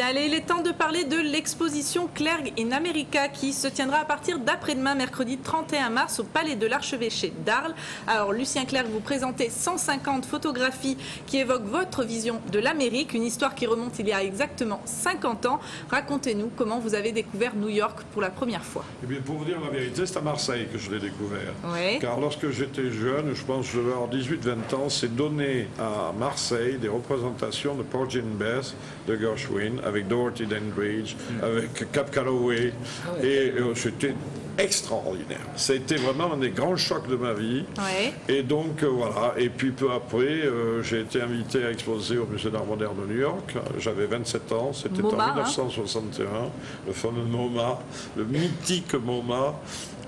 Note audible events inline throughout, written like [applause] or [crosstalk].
Bien, allez, il est temps de parler de l'exposition Clergue in America qui se tiendra à partir d'après-demain, mercredi 31 mars, au Palais de l'Archevêché d'Arles. Alors, Lucien Clergue, vous présentez 150 photographies qui évoquent votre vision de l'Amérique, une histoire qui remonte il y a exactement 50 ans. Racontez-nous comment vous avez découvert New York pour la première fois. Eh bien, pour vous dire la vérité, c'est à Marseille que je l'ai découvert. Oui. Car lorsque j'étais jeune, je pense que je devais avoir 18-20 ans, c'est donné à Marseille des représentations de Porgy and Bess, de Gershwin, avec Dorothy Dandridge, avec Cap Calloway. Et euh, c'était extraordinaire. C'était vraiment un des grands chocs de ma vie. Ouais. Et donc euh, voilà, et puis peu après, euh, j'ai été invité à exposer au Musée d'Art moderne de New York. J'avais 27 ans, c'était en hein. 1961, le fameux MoMA, le mythique MoMA.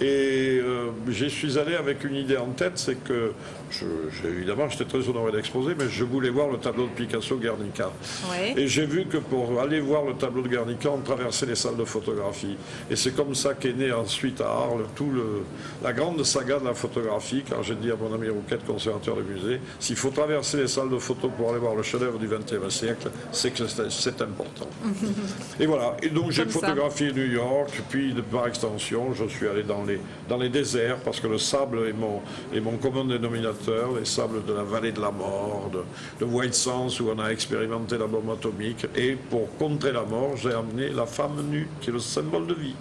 Et euh, j'y suis allé avec une idée en tête, c'est que, je, évidemment, j'étais très honoré d'exposer, mais je voulais voir le tableau de Picasso Guernica. Ouais. Et j'ai vu que pour aller voir le tableau de Guernica, on traversait les salles de photographie. Et c'est comme ça qu'est né ensuite à Arles tout le, la grande saga de la photographie, car j'ai dit à mon ami Rouquette, conservateur du musée, s'il faut traverser les salles de photo pour aller voir le chef-d'œuvre du XXe siècle, c'est que c'est, important. [laughs] et voilà. Et donc j'ai ça. photographié New York, puis par extension, je suis allé dans dans les déserts, parce que le sable est mon, est mon commun dénominateur, les sables de la vallée de la mort, de, de White Sands, où on a expérimenté la bombe atomique. Et pour contrer la mort, j'ai amené la femme nue, qui est le symbole de vie.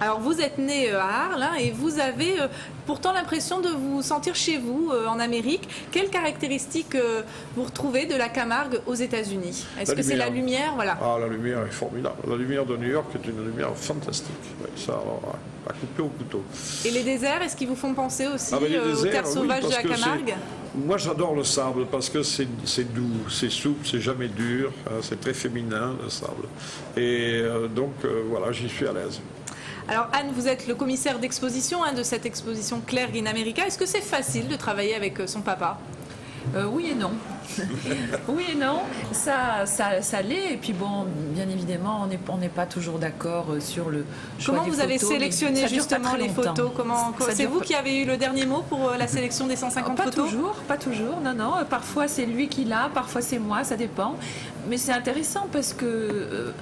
Alors, vous êtes né euh, à Arles hein, et vous avez euh, pourtant l'impression de vous sentir chez vous euh, en Amérique. Quelles caractéristiques vous retrouvez de la Camargue aux États-Unis? Est-ce que c'est la lumière. Voilà. Ah, la lumière est formidable. La lumière de New York est une lumière fantastique. Oui, ça, alors, à couper au couteau. Et les déserts, est-ce qu'ils vous font penser aussi Ah, ben, euh, aux déserts, terres oui, sauvages de la Camargue? Moi, j'adore le sable parce que c'est doux, c'est souple, c'est jamais dur, hein, c'est très féminin le sable. Et donc, voilà, j'y suis à l'aise. Alors Anne, vous êtes le commissaire d'exposition hein, de cette exposition Clergue in America. Est-ce que c'est facile de travailler avec euh, son papa? Euh, oui et non. [laughs] oui et non, ça, ça, ça l'est. Et puis bon, bien évidemment, on n'est on n'est pas toujours d'accord euh, sur le choix Comment des vous avez photos, sélectionné pas justement les longtemps. photos Comment C'est vous pas- qui avez eu le dernier mot pour euh, la sélection des 150 pas photos toujours, pas toujours, non, non. Euh, Parfois c'est lui qui l'a, parfois c'est moi, ça dépend. Mais c'est intéressant parce que euh,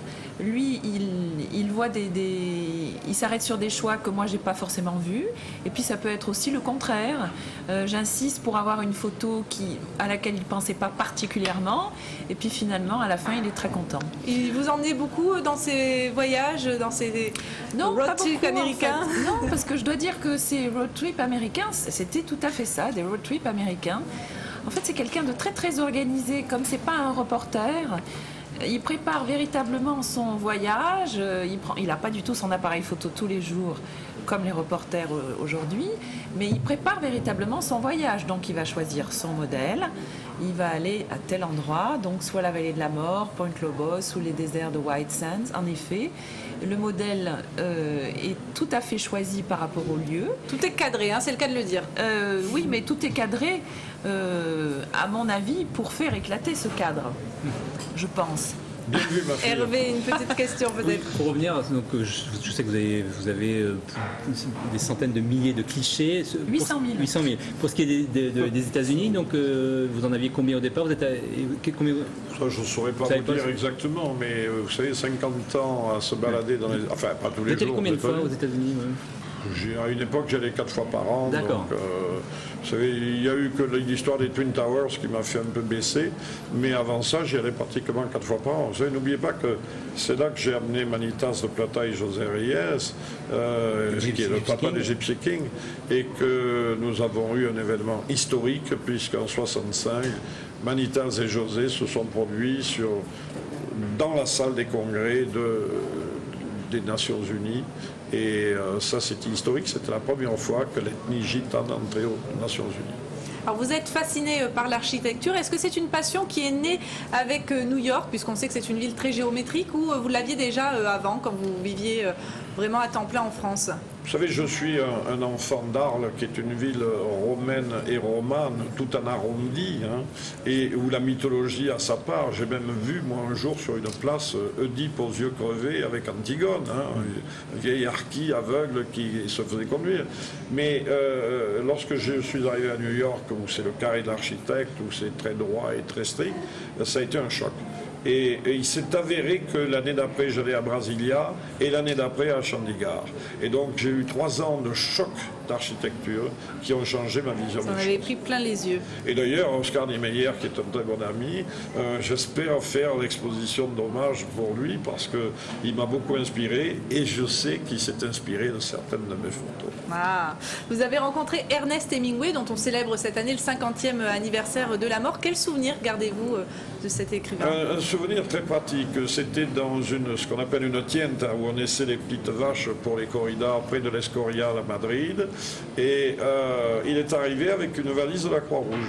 lui, il, il voit des, des- il s'arrête sur des choix que moi j'ai pas forcément vus. Et puis ça peut être aussi le contraire. Euh, J'insiste pour avoir une photo qui, à laquelle il pensait pas particulièrement. Et puis finalement, à la fin, il est très content. Il vous emmenez beaucoup dans ces voyages, dans ces Non, road trips en américains fait. Non, [laughs] parce que je dois dire que ces road trips américains, c'était tout à fait ça, des road trips américains. En fait, c'est quelqu'un de très très organisé, comme c'est pas un reporter. Il prépare véritablement son voyage. euh, Il prend, il n'a pas du tout son appareil photo tous les jours, comme les reporters euh, aujourd'hui, mais il prépare véritablement son voyage. Donc, il va choisir son modèle. Il va aller à tel endroit, donc soit la vallée de la mort, Point Lobos ou les déserts de White Sands. En effet, le modèle euh, est tout à fait choisi par rapport au lieu. Tout est cadré, hein, c'est le cas de le dire. Euh, oui, mais tout est cadré, euh, à mon avis, pour faire éclater ce cadre, je pense. Vu, [laughs] ma. Hervé, une petite question Oui, peut-être. pour revenir, donc, euh, je, je sais que vous avez, vous avez euh, des centaines de milliers de clichés. Ce- pour- 800 000. 800 000. Pour ce qui est des, des- de- des États-Unis, donc euh, vous en aviez combien au départ? Vous êtes à- combien? Ça, je ne saurais pas Vous vous pas dire exactement, mais vous savez, 50 ans à se balader dans les... Enfin, pas tous Vous les êtes allé jours. combien de vous fois aux États-Unis ouais? À une époque, j'allais quatre fois par an. D'accord. euh, vous savez, il y a eu que l'histoire des Twin Towers qui m'a fait un peu baisser. Mais avant ça, j'y allais pratiquement quatre fois par an. Vous savez, n'oubliez pas que c'est là que j'ai amené Manitas de Plata et José Reyes, euh, Gypsy- qui est le papa King. des Gypsy King, et que nous avons eu un événement historique, puisqu'en 65, Manitas et José se sont produits sur, dans la salle des congrès de, des Nations Unies. Et euh, ça, c'était historique. C'était la première fois que l'ethnie gitane entrait aux Nations Unies. Alors vous êtes fasciné euh, par l'architecture. Est-ce que c'est une passion qui est née avec euh, New York, puisqu'on sait que c'est une ville très géométrique, ou vous l'aviez déjà avant, quand vous viviez vraiment à temps plein en France? Vous savez, je suis un, enfant d'Arles, qui est une ville romaine et romane, tout en arrondi, hein, et où la mythologie a sa part. J'ai même vu, moi, un jour, sur une place, Oedipe aux yeux crevés avec Antigone, hein, un vieil harki aveugle qui se faisait conduire. Mais euh, lorsque je suis arrivé à New York, où c'est le carré de l'architecte, où c'est très droit et très strict, ça a été un choc. Et, et il s'est avéré que l'année d'après, j'allais à Brasilia et l'année d'après à Chandigarh. Et donc j'ai eu trois ans de choc d'architecture qui ont changé ma vision Vous en avez pris plein les yeux. Et d'ailleurs, Oscar Niemeyer, qui est un très bon ami, euh, j'espère faire l'exposition d'hommage pour lui parce qu'il m'a beaucoup inspiré et je sais qu'il s'est inspiré de certaines de mes photos. Ah. Vous avez rencontré Ernest Hemingway, dont on célèbre cette année le 50e anniversaire de la mort. Quel souvenir gardez-vous euh, de cet écrivain? Un souvenir très pratique, c'était dans ce qu'on appelle une tienda où on essaie les petites vaches pour les corridas près de l'Escorial à Madrid. Et euh, il est arrivé avec une valise de la Croix-Rouge.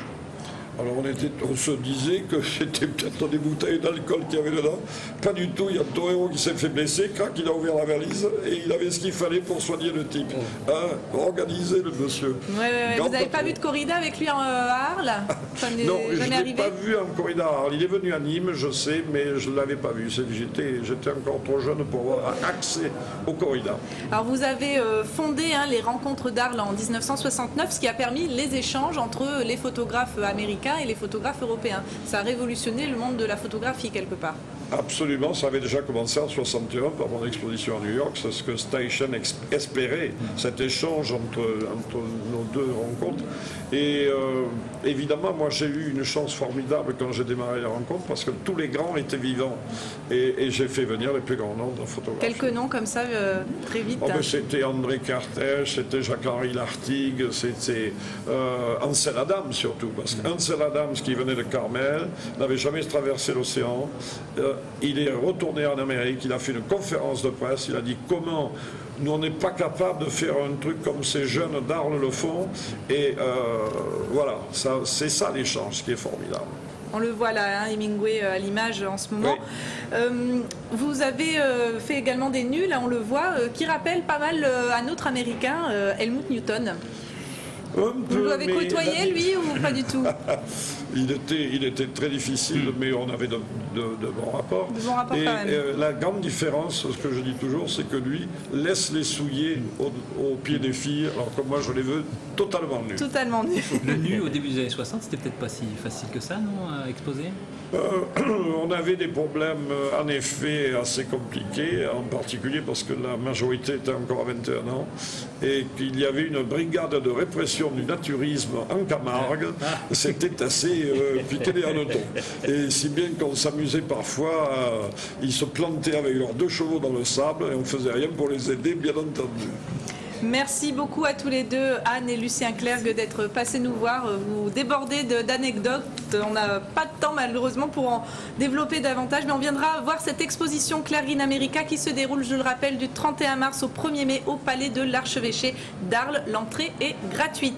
Alors on, était, on se disait que [laughs] c'était peut-être des bouteilles d'alcool qu'il y avait dedans. Pas du tout, il y a un torero qui s'est fait blesser, crac, il a ouvert la valise et il avait ce qu'il fallait pour soigner le type. Hein, organisé le monsieur. Ouais, ouais, ouais. Grand Vous n'avez pas vu de corrida avec lui en, euh, à Arles [laughs] Non, je ne l'ai pas vu en corridor. Alors, il est venu à Nîmes, je sais, mais je ne l'avais pas vu. J'étais encore trop jeune pour avoir accès au corrida. Alors vous avez euh, fondé hein, les rencontres d'Arles en 1969, ce qui a permis les échanges entre les photographes américains et les photographes européens. Ça a révolutionné le monde de la photographie quelque part. Absolument, ça avait déjà commencé en 61 par mon exposition à New York. C'est ce que Station espérait, cet échange entre, entre nos deux rencontres. Et euh, évidemment, moi j'ai eu une chance formidable quand j'ai démarré les rencontres parce que tous les grands étaient vivants. Et, et j'ai fait venir les plus grands noms de la photographie. Quelques noms comme ça, euh, très vite. Oh, ben, c'était André Cartèche, c'était Jacques-Henri Lartigue, c'était euh, Ansel Adams surtout, parce qu'Ansel Adams, qui venait de Carmel, n'avait jamais traversé l'océan. Euh, il est retourné en Amérique, il a fait une conférence de presse, il a dit comment nous on n'est pas capable de faire un truc comme ces jeunes d'Arles le font. Et euh, voilà, ça, c'est ça l'échange qui est formidable. On le voit là, hein, Hemingway euh, à l'image en ce moment. Euh, vous avez euh, fait également des nus, là on le voit, qui rappellent pas mal un autre américain, Helmut Newton. Un Vous l'avez côtoyé la- lui ou pas du tout [laughs] Il était, il était très difficile, mais on avait de, de- de bons rapports. De bons rapports Et quand même. euh, la grande différence, ce que je dis toujours, c'est que lui laisse les souliers au, au pied des filles, alors que moi je les veux totalement nus. Totalement nu. [laughs] Le nu au début des années 60, c'était peut-être pas si facile que ça, non, à exposer? Euh, [clears throat] on avait des problèmes euh, en effet assez compliqués, en particulier parce que la majorité était encore à 21 ans et qu'il y avait une brigade de répression du naturisme en Camargue. C'était assez euh, piqué des hannetons. Et si bien qu'on s'amusait parfois, ils se plantaient avec leurs deux chevaux dans le sable et on faisait rien pour les aider, bien entendu. Merci beaucoup à tous les deux, Anne et Lucien Clergue, d'être passés nous voir. Vous débordez de- d'anecdotes. On n'a pas de temps malheureusement pour en développer davantage, mais on viendra voir cette exposition in America qui se déroule, je le rappelle, du 31 mars au 1er mai au Palais de l'Archevêché d'Arles. L'entrée est gratuite.